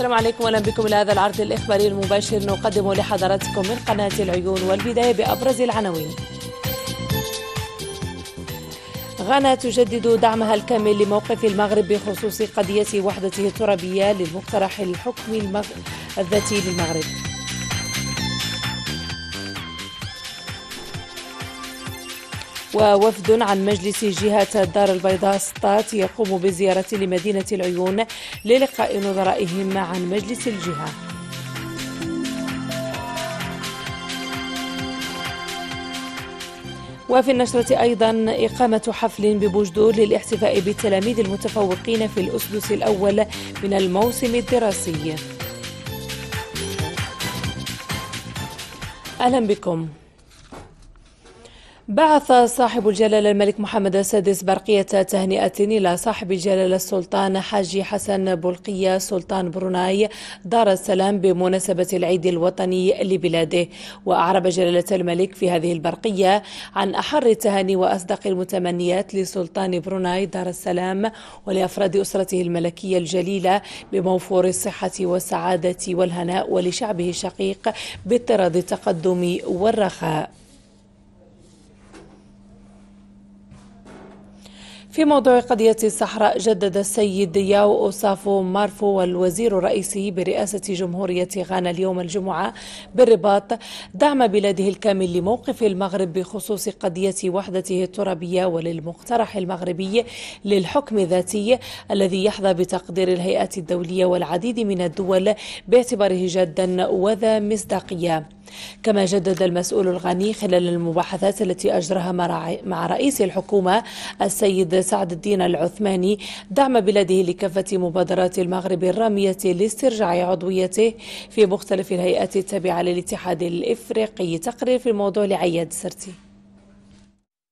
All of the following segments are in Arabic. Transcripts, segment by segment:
السلام عليكم واهلا بكم إلى هذا العرض الإخباري المباشر نقدم لحضراتكم من قناة العيون والبداية بأبرز العناوين. غانا تجدد دعمها الكامل لموقف المغرب بخصوص قضية وحدته الترابية للمقترح الحكم المغ... الذاتي للمغرب. ووفد عن مجلس جهة الدار البيضاء سطات يقوم بزيارة لمدينة العيون للقاء نظرائهم عن مجلس الجهة. وفي النشرة أيضا إقامة حفل ببوجدور للاحتفاء بالتلاميذ المتفوقين في الأسدس الأول من الموسم الدراسي. أهلا بكم. بعث صاحب الجلالة الملك محمد السادس برقية تهنئة إلى صاحب الجلالة السلطان حاجي حسن بلقية سلطان بروناي دار السلام بمناسبة العيد الوطني لبلاده. وأعرب جلالة الملك في هذه البرقية عن أحر التهاني وأصدق المتمنيات لسلطان بروناي دار السلام ولأفراد أسرته الملكية الجليلة بموفور الصحة والسعادة والهناء ولشعبه الشقيق باضطراد التقدم والرخاء. في موضوع قضية الصحراء جدد السيد ياو أوسافو مارفو والوزير الرئيسي برئاسة جمهورية غانا اليوم الجمعة بالرباط دعم بلاده الكامل لموقف المغرب بخصوص قضية وحدته الترابية وللمقترح المغربي للحكم الذاتي الذي يحظى بتقدير الهيئات الدولية والعديد من الدول باعتباره جادا وذا مصداقية. كما جدد المسؤول الغني خلال المباحثات التي أجرها مع رئيس الحكومة السيد سعد الدين العثماني دعم بلاده لكافة مبادرات المغرب الرامية لاسترجاع عضويته في مختلف الهيئات التابعة للاتحاد الإفريقي. تقرير في الموضوع لعياد سرتي.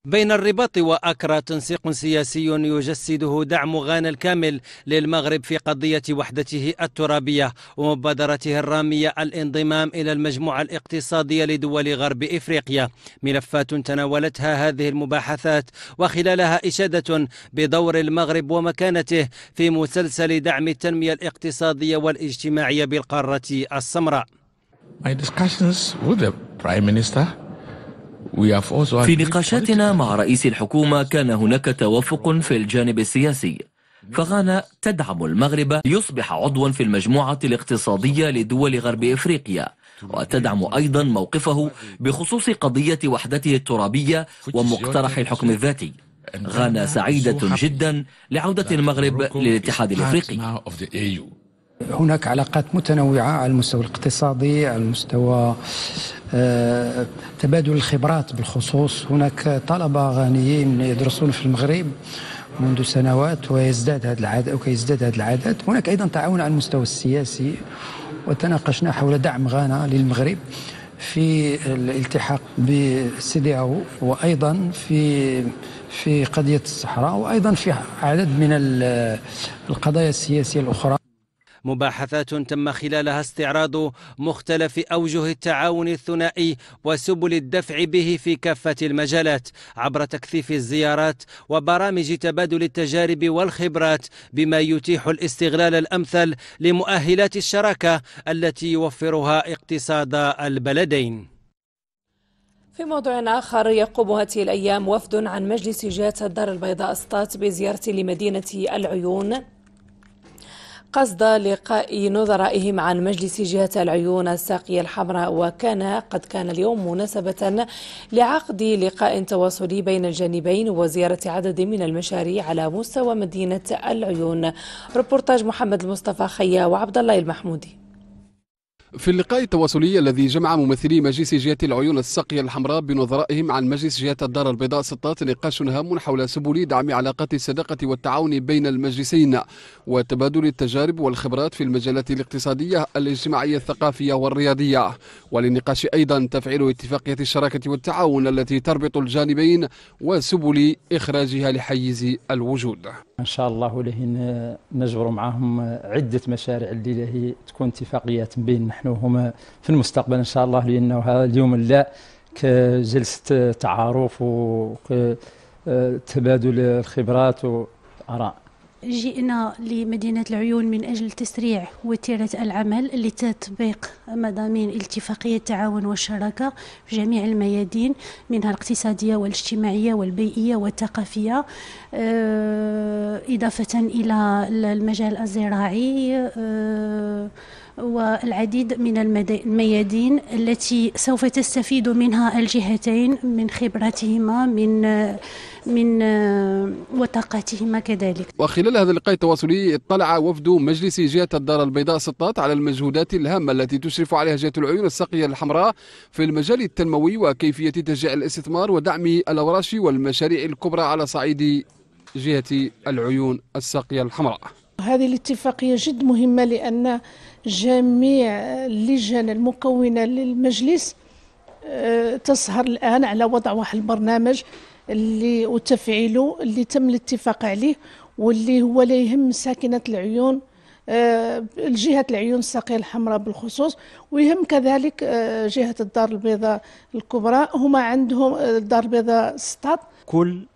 بين الرباط وأكرا تنسيق سياسي يجسده دعم غانا الكامل للمغرب في قضية وحدته الترابية ومبادرته الرامية الانضمام إلى المجموعة الاقتصادية لدول غرب إفريقيا. ملفات تناولتها هذه المباحثات وخلالها إشادة بدور المغرب ومكانته في مسلسل دعم التنمية الاقتصادية والاجتماعية بالقارة السمراء. My discussions with the Prime Minister في نقاشاتنا مع رئيس الحكومة كان هناك توافق في الجانب السياسي. فغانا تدعم المغرب ليصبح عضوا في المجموعة الاقتصادية لدول غرب إفريقيا وتدعم أيضا موقفه بخصوص قضية وحدته الترابية ومقترح الحكم الذاتي. غانا سعيدة جدا لعودة المغرب للاتحاد الإفريقي. هناك علاقات متنوعة على المستوى الاقتصادي على المستوى آه، تبادل الخبرات بالخصوص. هناك طلبة غانيين يدرسون في المغرب منذ سنوات ويزداد هذا العدد أو كيزداد هذا العدد هناك أيضا تعاون على المستوى السياسي. وتناقشنا حول دعم غانا للمغرب في الالتحاق بالسي أو وأيضا في في قضية الصحراء وأيضا في عدد من القضايا السياسية الأخرى. مباحثات تم خلالها استعراض مختلف أوجه التعاون الثنائي وسبل الدفع به في كافة المجالات عبر تكثيف الزيارات وبرامج تبادل التجارب والخبرات بما يتيح الاستغلال الأمثل لمؤهلات الشراكة التي يوفرها اقتصاد البلدين. في موضوع آخر يقوم هذه الأيام وفد عن مجلس جهة الدار البيضاء اسطات بزيارة لمدينة العيون. قصد لقاء نظرائهم عن مجلس جهة العيون الساقية الحمراء وكان قد كان اليوم مناسبة لعقد لقاء تواصلي بين الجانبين وزيارة عدد من المشاريع على مستوى مدينة العيون. ريبورتاج محمد المصطفى خيا وعبد الله المحمودي. في اللقاء التواصلي الذي جمع ممثلي مجلس جهة العيون الساقية الحمراء بنظرائهم عن مجلس جهة الدار البيضاء سطات نقاش هام حول سبل دعم علاقات الصداقة والتعاون بين المجلسين وتبادل التجارب والخبرات في المجالات الاقتصادية الاجتماعية الثقافية والرياضية. وللنقاش أيضا تفعيل اتفاقية الشراكة والتعاون التي تربط الجانبين وسبل إخراجها لحيز الوجود. إن شاء الله لهن نجبر معهم عدة مشاريع اللي تكون اتفاقيات بين نحن وهما في المستقبل إن شاء الله لأنه هذا اليوم لا كجلسة تعارف وتبادل الخبرات وآراء. جئنا لمدينة العيون من أجل تسريع وتيرة العمل لتطبيق مضامين اتفاقية التعاون والشراكة في جميع الميادين منها الاقتصادية والاجتماعية والبيئية والثقافية. آه، إضافة إلى المجال الزراعي. آه، والعديد من الميادين التي سوف تستفيد منها الجهتين من خبراتهما من من وطاقتهما كذلك. وخلال هذا اللقاء التواصلي اطلع وفد مجلس جهة الدار البيضاء سطات على المجهودات الهامة التي تشرف عليها جهة العيون الساقية الحمراء في المجال التنموي وكيفية تشجيع الاستثمار ودعم الأوراش والمشاريع الكبرى على صعيد جهة العيون الساقية الحمراء. هذه الاتفاقية جد مهمة لأن جميع اللجان المكونة للمجلس آه، تسهر الآن على وضع واحد البرنامج اللي وتفعيله اللي تم الاتفاق عليه واللي هو لا يهم ساكنة العيون آه، جهة العيون الساقية الحمراء بالخصوص ويهم كذلك آه، جهة الدار البيضاء الكبرى. هما عندهم الدار البيضاء سطات كل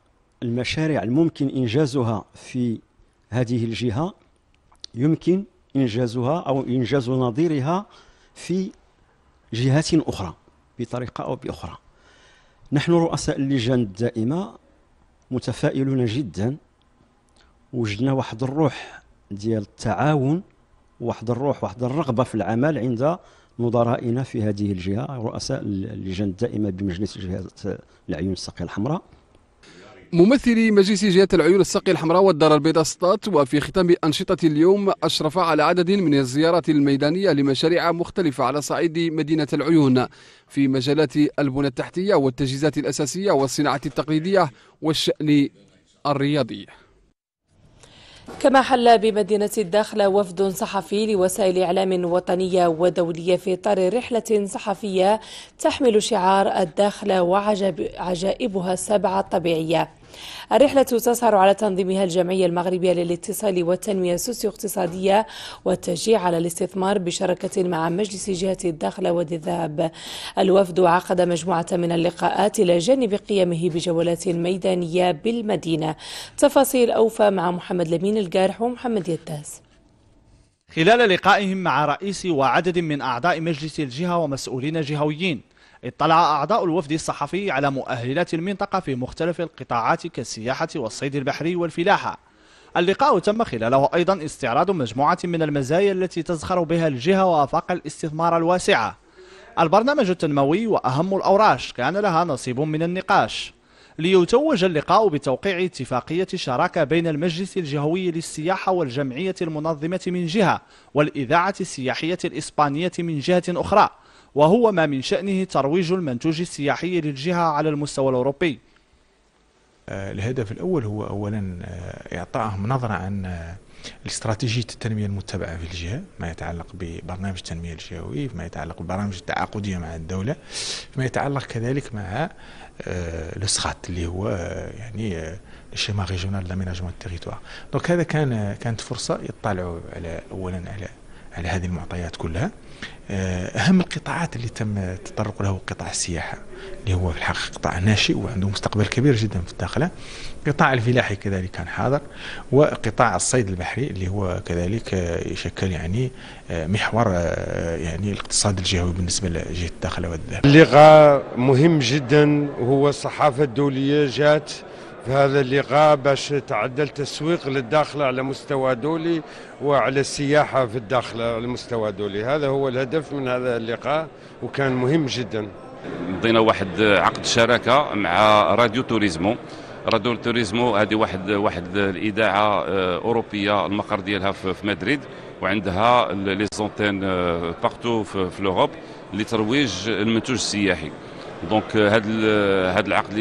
المشاريع الممكن إنجازها في هذه الجهة يمكن إنجازها أو إنجاز نظيرها في جهات أخرى بطريقة أو بأخرى. نحن رؤساء اللجان الدائمة متفائلون جدا. وجدنا واحد الروح ديال التعاون واحد الروح واحد الرغبة في العمل عند نظرائنا في هذه الجهة رؤساء اللجان الدائمة بمجلس جهات العيون الساقية الحمراء. ممثلي مجلس جهة العيون الساقية الحمراء والدار البيضاء سطات وفي ختام أنشطة اليوم أشرف على عدد من الزيارات الميدانية لمشاريع مختلفة على صعيد مدينة العيون. في مجالات البنى التحتية والتجهيزات الأساسية والصناعة التقليدية والشأن الرياضي. كما حل بمدينة الداخلة وفد صحفي لوسائل إعلام وطنية ودولية في إطار رحلة صحفية تحمل شعار الداخلة وعجائبها السبعة الطبيعية. الرحلة تسهر على تنظيمها الجمعية المغربية للاتصال والتنمية السوسيو اقتصادية والتشجيع على الاستثمار بشراكة مع مجلس جهة الداخلة وذي الذهب الوفد عقد مجموعة من اللقاءات إلى جانب قيامه بجولات ميدانية بالمدينة. تفاصيل أوفى مع محمد لمين الجارح ومحمد يتاس. خلال لقائهم مع رئيس وعدد من أعضاء مجلس الجهة ومسؤولين جهويين اطلع أعضاء الوفد الصحفي على مؤهلات المنطقة في مختلف القطاعات كالسياحة والصيد البحري والفلاحة. اللقاء تم خلاله أيضا استعراض مجموعة من المزايا التي تزخر بها الجهة وآفاق الاستثمار الواسعة البرنامج التنموي وأهم الأوراش كان لها نصيب من النقاش. ليتوج اللقاء بتوقيع اتفاقية شراكة بين المجلس الجهوي للسياحة والجمعية المنظمة من جهة والإذاعة السياحية الإسبانية من جهة أخرى. وهو ما من شأنه ترويج المنتوج السياحي للجهة على المستوى الأوروبي. آه، الهدف الأول هو أولا آه، إعطائهم نظرة عن آه، الاستراتيجية التنمية المتبعة في الجهة ما يتعلق ببرنامج التنمية الجهوي فيما يتعلق بالبرامج التعاقدية مع الدولة فيما يتعلق كذلك مع ال SRAT اللي هو يعني ال schéma régional l'aménagement territoire دونك هذا كان كانت فرصة يطلعوا على أولا على على هذه المعطيات كلها. آه، أهم القطاعات اللي تم التطرق له قطاع السياحة اللي هو في الحقيقة قطاع ناشئ وعنده مستقبل كبير جدا في الداخلة. قطاع الفلاحي كذلك كان حاضر وقطاع الصيد البحري اللي هو كذلك آه، يشكل يعني آه، محور يعني الاقتصاد الجهوي بالنسبة لجهة الداخلة والذهب اللقاء مهم جدا وهو الصحافة الدولية جات في هذا اللقاء باش تعدل تسويق للداخل على مستوى دولي وعلى السياحة في الداخل على مستوى دولي. هذا هو الهدف من هذا اللقاء وكان مهم جدا. مضينا واحد عقد شراكة مع راديو توريزمو. راديو توريزمو هذه واحد واحد الإذاعة آه، أوروبية المقر ديالها في مدريد وعندها les antennes partout في l'Europe لترويج المنتوج السياحي. donc هذا هذا العقد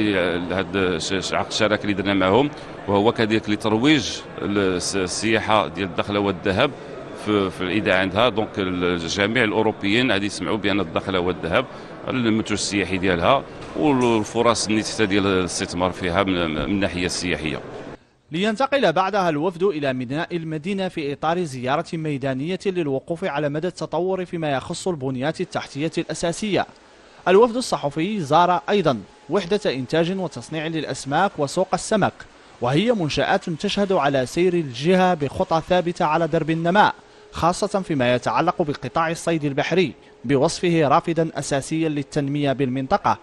هذا عقد الشراكة اللي درنا معهم وهو كذلك لترويج السياحة ديال الداخلة وادي الذهب في, في الاذاعه عندها. donc جميع الأوروبيين غادي يسمعوا بأن الداخلة وادي الذهب المنتوج السياحي ديالها والفرص النتيجه ديال الاستثمار فيها من, من الناحية السياحية. لينتقل بعدها الوفد إلى ميناء المدينة في إطار زيارة ميدانية للوقوف على مدى التطور فيما يخص البنيات التحتية الأساسية. الوفد الصحفي زار أيضا وحدة إنتاج وتصنيع للأسماك وسوق السمك وهي منشآت تشهد على سير الجهة بخطى ثابتة على درب النماء خاصة فيما يتعلق بقطاع الصيد البحري بوصفه رافدا أساسيا للتنمية بالمنطقة.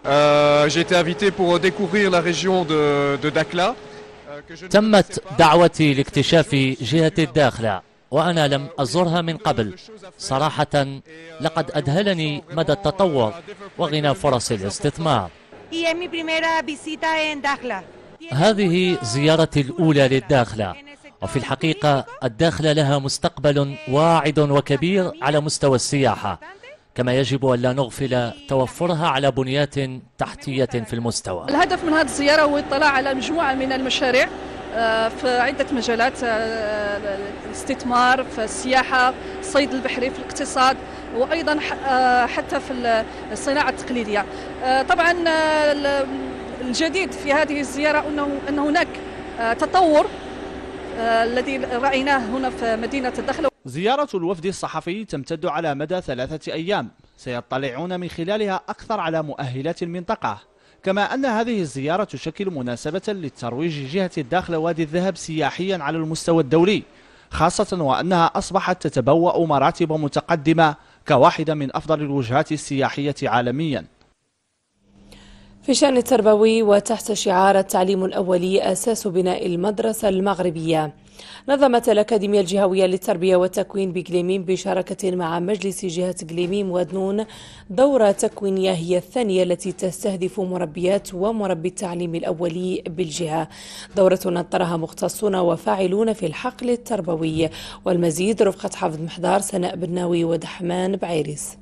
تمت دعوتي لاكتشاف جهة الداخلة. وأنا لم أزرها من قبل. صراحة لقد أدهلني مدى التطور وغنى فرص الاستثمار. هذه زيارتي الأولى للداخلة. وفي الحقيقة الداخلة لها مستقبل واعد وكبير على مستوى السياحة. كما يجب أن لا نغفل توفرها على بنيات تحتية في المستوى. الهدف من هذه الزيارة هو الاطلاع على مجموعة من المشاريع. في عدة مجالات آه، الاستثمار في السياحة الصيد البحري في الاقتصاد وأيضا آه، حتى في الصناعة التقليدية. طبعا الجديد في هذه الزيارة أنه أن هناك تطور الذي رأيناه هنا في مدينة الدخل. زيارة الوفد الصحفي تمتد على مدى ثلاثة أيام. سيطلعون من خلالها أكثر على مؤهلات المنطقة. كما أن هذه الزيارة تشكل مناسبة للترويج جهة الداخل وادي الذهب سياحيا على المستوى الدولي خاصة وأنها أصبحت تتبوأ مراتب متقدمة كواحدة من أفضل الوجهات السياحية عالميا. في شأن التربوي وتحت شعار التعليم الأولي أساس بناء المدرسة المغربية. نظمت الأكاديمية الجهوية للتربية والتكوين بقليميم بشراكة مع مجلس جهة قليميم ودنون. دورة تكوينية هي الثانية التي تستهدف مربيات ومربي التعليم الأولي بالجهة. دورة نطرها مختصون وفاعلون في الحقل التربوي. والمزيد رفقة حافظ محضار سناء بناوي ودحمان بعيرس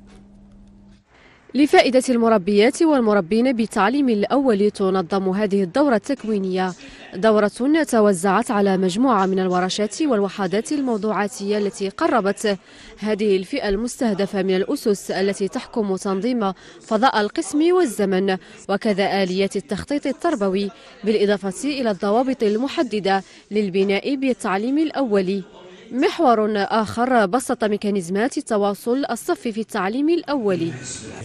لفائدة المربيات والمربين بالتعليم الأول تنظم هذه الدورة التكوينية. دورة توزعت على مجموعة من الورشات والوحدات الموضوعاتية التي قربت هذه الفئة المستهدفة من الأسس التي تحكم تنظيم فضاء القسم والزمن وكذا آليات التخطيط التربوي بالإضافة إلى الضوابط المحددة للبناء بالتعليم الأولي محور آخر بسط ميكانيزمات التواصل الصفي في التعليم الأولي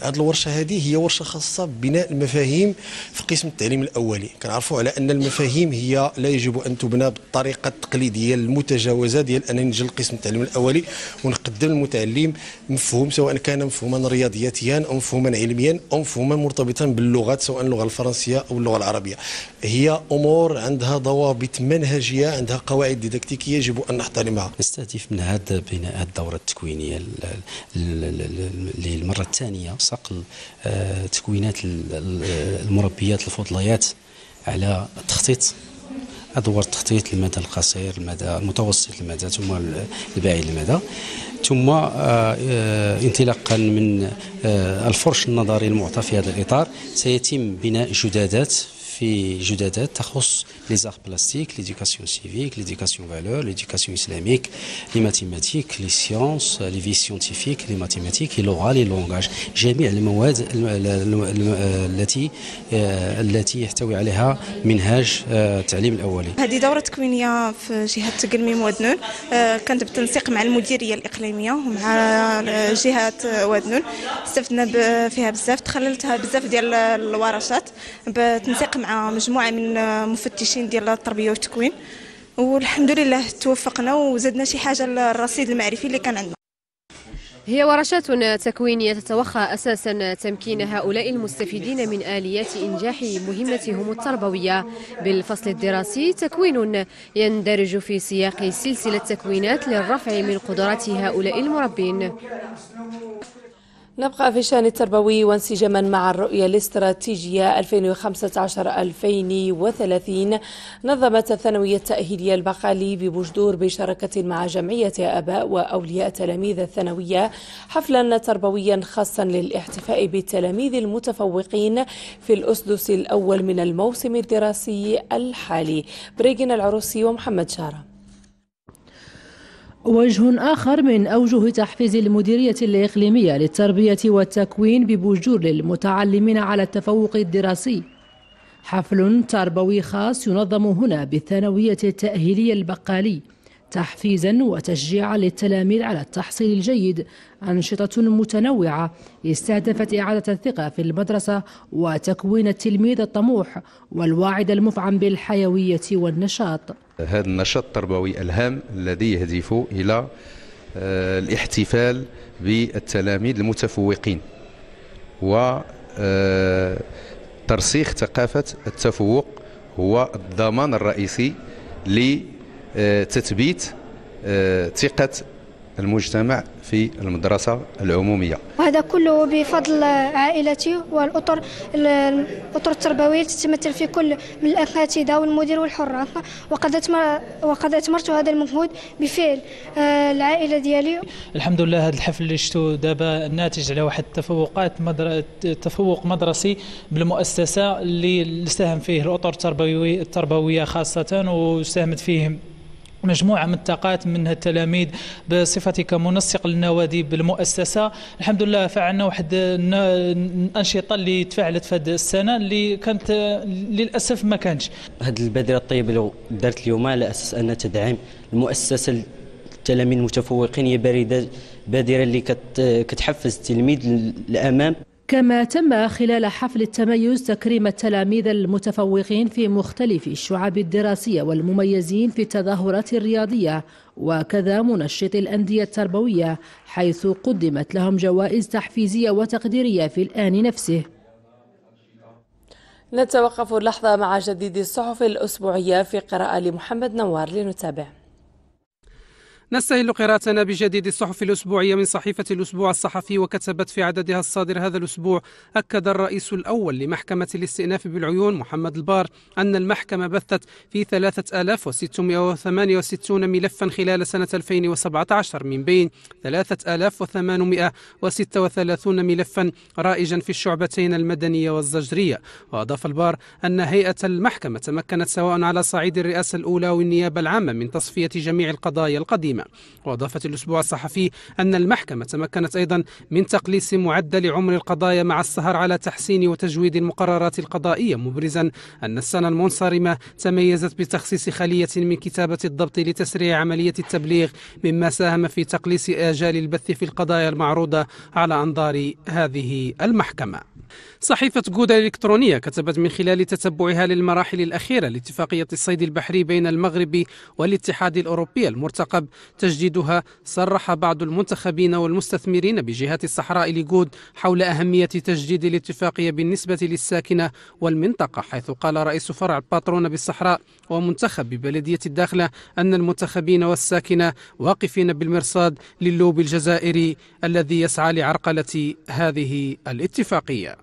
هذه الورشة هذه هي ورشة خاصة ببناء المفاهيم في قسم التعليم الأولي. كنعرفوا على أن المفاهيم هي لا يجب أن تبنى بالطريقة التقليدية المتجاوزة ديال أنني نجي لقسم التعليم الأولي ونقدم المتعلم مفهوم سواء كان مفهوما رياضياتيا أو مفهوما علميا أو مفهوما مرتبطا باللغات سواء اللغة الفرنسية أو اللغة العربية. هي أمور عندها ضوابط منهجية عندها قواعد ديداكتيكية يجب أن نحترمها. نستهدف من هذا بناء الدورة التكوينية للمرة الثانية صقل آه، تكوينات المربيات الفضليات على التخطيط. أدوار التخطيط للمدى القصير المدى المتوسط المدى ثم البعيد المدى ثم آه، آه، انطلاقا من الفرش النظري المعطى في هذا الإطار سيتم بناء جذاذات في جذاذات تخص les arts plastiques l'éducation civique l'éducation valeurs l'éducation islamique les mathématiques les sciences l'éveil scientifique les mathématiques لغه les langages جميع المواد التي التي يحتوي عليها منهاج التعليم الاولي هذه دورة تكوينيه في جهة تقلميم ودنون كانت بالتنسيق مع المديرية الإقليمية ومع جهة ودنون استفدنا فيها بزاف تخللتها بزاف ديال الورشات. بتنسيق مع مجموعة من مفتشين ديال التربية والتكوين. والحمد لله توفقنا وزدنا شي حاجة للرصيد المعرفي اللي كان عندنا. هي ورشات تكوينية تتوخى أساسا تمكين هؤلاء المستفيدين من آليات إنجاح مهمتهم التربوية. بالفصل الدراسي تكوين يندرج في سياق سلسلة تكوينات للرفع من قدرات هؤلاء المربين. نبقى في الشان التربوي وانسجاما مع الرؤية الاستراتيجية 2015-2030 نظمت الثانوية التأهيلية البقالي ببجدور بشراكة مع جمعية آباء وأولياء تلاميذ الثانوية حفلا تربويا خاصا للاحتفاء بالتلاميذ المتفوقين في الأسدس الأول من الموسم الدراسي الحالي. بريجن العروسي ومحمد شارة. وجه آخر من أوجه تحفيز المديرية الإقليمية للتربية والتكوين ببجور للمتعلمين على التفوق الدراسي. حفل تربوي خاص ينظم هنا بالثانوية التأهيلية البقالي تحفيزا وتشجيعا للتلاميذ على التحصيل الجيد. أنشطة متنوعة استهدفت إعادة الثقة في المدرسة وتكوين التلميذ الطموح والواعد المفعم بالحيوية والنشاط. هذا النشاط التربوي الهام الذي يهدف إلى آه، الاحتفال بالتلاميذ المتفوقين و آه، ترسيخ ثقافة التفوق هو الضمان الرئيسي لتثبيت آه، ثقة المجتمع في المدرسة العمومية. وهذا كله بفضل عائلتي والأطر الأطر التربوية تتمثل في كل من الأساتذة والمدير والحراس وقد وقد أتمرت هذا المجهود بفعل آه، العائلة ديالي. الحمد لله هذا الحفل اللي شفتو دابا ناتج على واحد التفوقات مدر... تفوق مدرسي بالمؤسسة اللي ساهم فيه الأطر التربوية التربوية خاصة وساهمت فيه مجموعة من الطاقات منها التلاميذ بصفتي كمنسق للنوادي بالمؤسسة. الحمد لله فعلنا واحد الأنشطة اللي تفاعلت في هذه السنة اللي كانت للأسف ما كانش هذه البادرة الطيبة اللي دارت اليوم على أساس أنها تدعم المؤسسة التلاميذ المتفوقين هي بادرة اللي كتحفز التلميذ للأمام. كما تم خلال حفل التميز تكريم التلاميذ المتفوقين في مختلف الشعب الدراسية والمميزين في التظاهرات الرياضية وكذا منشط الأندية التربوية حيث قدمت لهم جوائز تحفيزية وتقديرية في الآن نفسه. نتوقف لحظة مع جديد الصحف الأسبوعية في قراءة لمحمد نوار لنتابع. نستهل قراءتنا بجديد الصحف الأسبوعية من صحيفة الأسبوع الصحفي وكتبت في عددها الصادر هذا الأسبوع. أكد الرئيس الأول لمحكمة الاستئناف بالعيون محمد البار أن المحكمة بثت في 3668 ملفا خلال سنة 2017 من بين 3836 ملفا رائجا في الشعبتين المدنية والزجرية. وأضاف البار أن هيئة المحكمة تمكنت سواء على صعيد الرئاسة الأولى والنيابة العامة من تصفية جميع القضايا القديمة. وأضافت الأسبوع الصحفي أن المحكمة تمكنت أيضا من تقليص معدل عمر القضايا مع السهر على تحسين وتجويد المقررات القضائية مبرزا أن السنة المنصرمة تميزت بتخصيص خلية من كتابة الضبط لتسريع عملية التبليغ مما ساهم في تقليص آجال البث في القضايا المعروضة على أنظار هذه المحكمة. صحيفة جودا الإلكترونية كتبت من خلال تتبعها للمراحل الأخيرة لاتفاقية الصيد البحري بين المغرب والاتحاد الأوروبي المرتقب. تجديدها صرح بعض المنتخبين والمستثمرين بجهات الصحراء لجود حول أهمية تجديد الاتفاقية بالنسبة للساكنة والمنطقة حيث قال رئيس فرع الباترونا بالصحراء ومنتخب ببلدية الداخلة أن المنتخبين والساكنة واقفين بالمرصاد للوبي الجزائري الذي يسعى لعرقلة هذه الاتفاقية.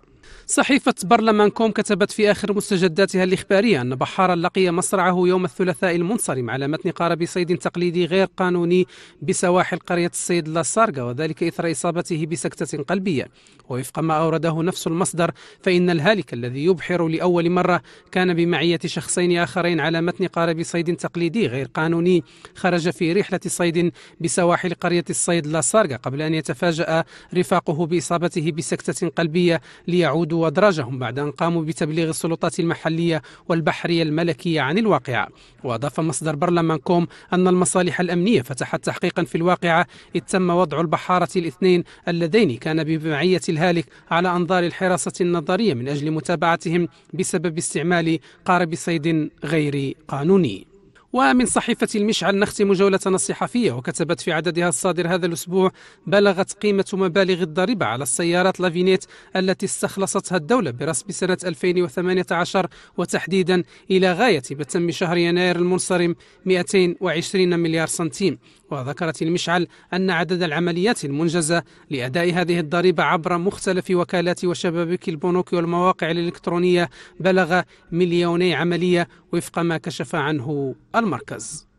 صحيفة برلمان كوم كتبت في آخر مستجداتها الإخبارية أن بحارا لقي مصرعه يوم الثلاثاء المنصرم على متن قارب صيد تقليدي غير قانوني بسواحل قرية الصيد لا سارغا وذلك إثر إصابته بسكتة قلبية. ووفق ما أورده نفس المصدر فإن الهالك الذي يبحر لأول مرة كان بمعية شخصين آخرين على متن قارب صيد تقليدي غير قانوني خرج في رحلة صيد بسواحل قرية الصيد لا سارغا قبل أن يتفاجأ رفاقه بإصابته بسكتة قلبية ليعودوا وأدراجهم بعد أن قاموا بتبليغ السلطات المحلية والبحرية الملكية عن الواقعة وأضاف مصدر برلمان كوم أن المصالح الأمنية فتحت تحقيقا في الواقعة إذ تم وضع البحارة الاثنين اللذين كان بمعية الهالك على أنظار الحراسة النظرية من أجل متابعتهم بسبب استعمال قارب صيد غير قانوني. ومن صحيفة المشعل نختم جولتنا الصحفية وكتبت في عددها الصادر هذا الأسبوع بلغت قيمة مبالغ الضريبة على السيارات la vignette التي استخلصتها الدولة برسم سنة 2018 وتحديدا إلى غاية بتم شهر يناير المنصرم 220 مليار سنتيم. وذكرت المشعل أن عدد العمليات المنجزة لأداء هذه الضريبة عبر مختلف وكالات وشبابيك البنوك والمواقع الإلكترونية بلغ مليوني عملية وفق ما كشف عنه المركز.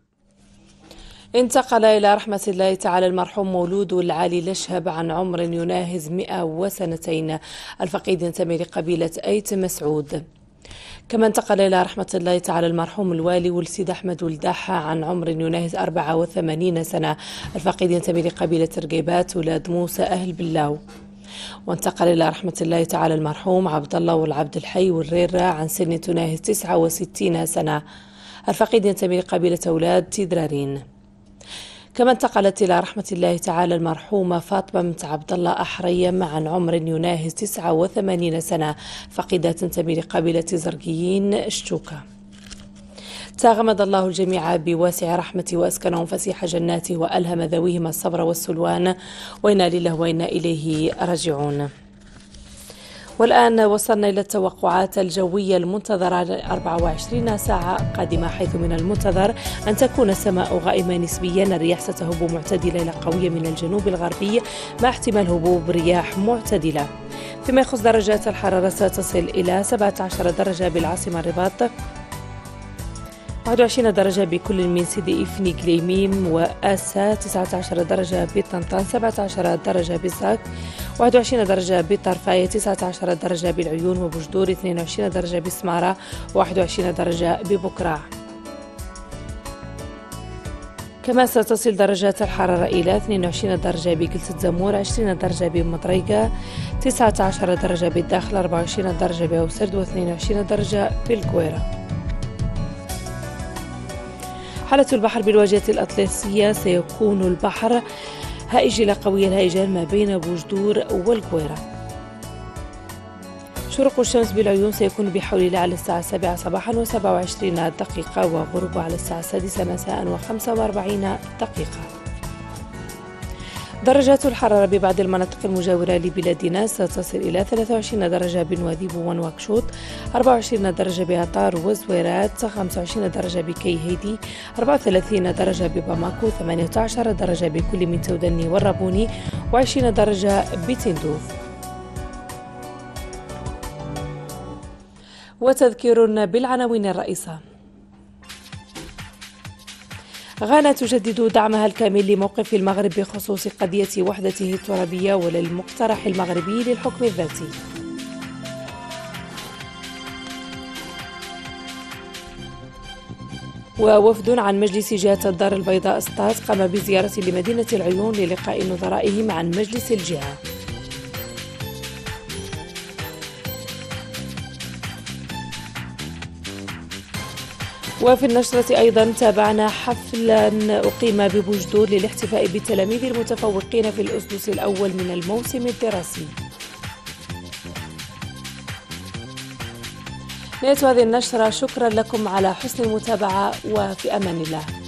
انتقل إلى رحمة الله تعالى المرحوم مولود العالي لشهب عن عمر يناهز مئة وسنتين. الفقيد ينتمي لقبيلة أيت مسعود. كما انتقل إلى رحمة الله تعالى المرحوم الوالي ولسيد أحمد ولداحة عن عمر يناهز 84 سنة. الفقيد ينتمي لقبيلة رقيبات ولاد موسى أهل بلاو وانتقل إلى رحمة الله تعالى المرحوم عبد الله والعبد الحي والريرة عن سن تناهز 69 سنة. الفقيد ينتمي لقبيلة أولاد تيدرارين كما انتقلت إلى رحمة الله تعالى المرحومة فاطمة بنت عبد الله أحريم عن عمر يناهز 89 سنة. فقيدة تنتمي لقبيلة زرقيين شتوكا. تغمد الله الجميع بواسع رحمته وأسكنهم فسيح جناته وألهم ذويهما الصبر والسلوان. وإنا لله وإنا إليه راجعون. والآن وصلنا إلى التوقعات الجوية المنتظرة 24 ساعة قادمة حيث من المنتظر أن تكون السماء غائمة نسبيا الرياح ستهب معتدلة إلى قوية من الجنوب الغربي مع احتمال هبوب رياح معتدلة. فيما يخص درجات الحرارة ستصل إلى 17 درجة بالعاصمة الرباط. 21 درجة بكل من سيدي إفني كليميم وآسا 19 درجة بطنطان 17 درجة بزاك 21 درجة بطرفاية 19 درجة بالعيون وبجدور 22 درجة بسمارة 21 درجة ببكرة. كما ستصل درجات الحرارة إلى 22 درجة بجلسة زمور 20 درجة بمطريقة 19 درجة بالداخل 24 درجة بأوسرد و22 درجة بالكويرة. حالة البحر بالواجهة الأطلسية سيكون البحر هائج إلى قوي الهيجان ما بين بوجدور والقويرة شروق الشمس بالعيون سيكون بحول على الساعة 7 صباحا و27 دقيقة وغروب على الساعة 6 مساء و45 دقيقة. درجات الحرارة ببعض المناطق المجاورة لبلادنا ستصل إلى 23 درجة بنواديب ونواكشوط 24 درجة بأطار وزويرات 25 درجة بكي هيدي 34 درجة بباماكو 18 درجة بكل من تودني والرابوني و20 درجة بتندوف. وتذكير بالعناوين الرئيسة. غانا تجدد دعمها الكامل لموقف المغرب بخصوص قضية وحدته الترابية وللمقترح المغربي للحكم الذاتي. ووفد عن مجلس جهة الدار البيضاء اسطاس قام بزيارة لمدينة العيون للقاء نظرائهم عن مجلس الجهة. وفي النشرة أيضا تابعنا حفلا أقيم ببوجدور للاحتفاء بالتلاميذ المتفوقين في الأسدس الأول من الموسم الدراسي. نهاية هذه النشرة شكرا لكم على حسن المتابعة وفي أمان الله.